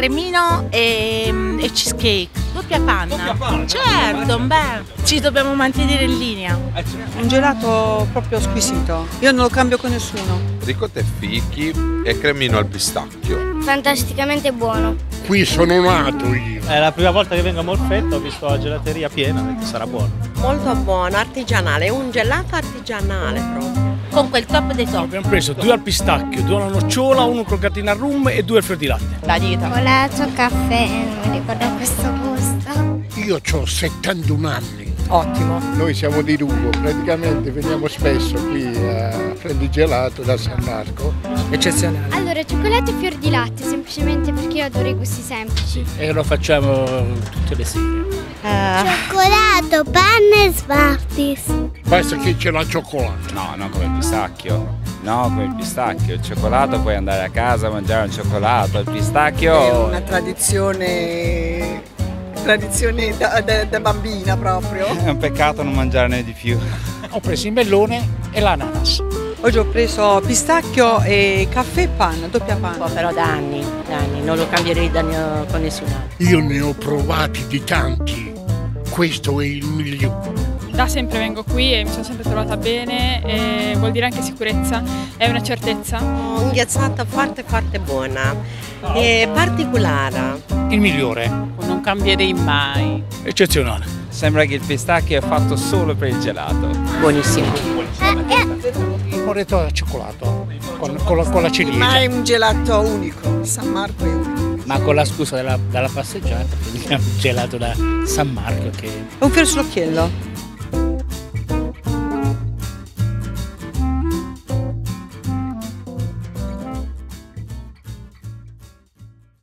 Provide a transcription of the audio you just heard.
cremino e, e cheesecake. Doppia panna. Doppia panna, Certo, beh, ci dobbiamo mantenere in linea. Un gelato proprio squisito. Io non lo cambio con nessuno. Ricotta e fichi e cremino al pistacchio. Fantasticamente buono. Qui sono nato io. È la prima volta che vengo a Molfetta, ho visto la gelateria piena, detto sarà buono. Molto buono, artigianale, è un gelato artigianale proprio. Con quel top dei top. Abbiamo preso due al pistacchio, due alla nocciola, uno croccantino al rum e due al fior di latte. La dieta. Colato, caffè, non mi ricordo questo gusto. Io ho 71 anni. Ottimo. Noi siamo di Rugo, praticamente veniamo spesso qui a prendere gelato da San Marco Eccezionale. Allora, cioccolato e fior di latte, semplicemente perché io adoro i gusti semplici. E lo facciamo tutte le sere. Cioccolato, panna e Smarties. Basta che c'è la cioccolata. No, non come il pistacchio. No, come il pistacchio. Il cioccolato puoi andare a casa a mangiare un cioccolato. Il È pistacchio una tradizione, tradizione da, da- da bambina proprio. è un peccato non mangiarne di più. Ho preso il melone e l'ananas. Oggi ho preso pistacchio e caffè e panna, doppia panna. Però da anni, da anni, non lo cambierei da ne- con nessun altro. Io ne ho provati di tanti. Questo è il migliore. Da sempre vengo qui e mi sono sempre trovata bene e vuol dire anche sicurezza, è una certezza. Un ghiacciato forte, forte buona, e particolare. Il migliore, Non cambierei mai. eccezionale. Sembra che il pistacchio è fatto solo per il gelato. Buonissimo. Un moretto al cioccolato con, con la, con la ciliegia. Ma è un gelato unico, San Marco è unico. Ma con la scusa della, della passeggiata, il gelato da San Marco che È un fiore sull'occhiello.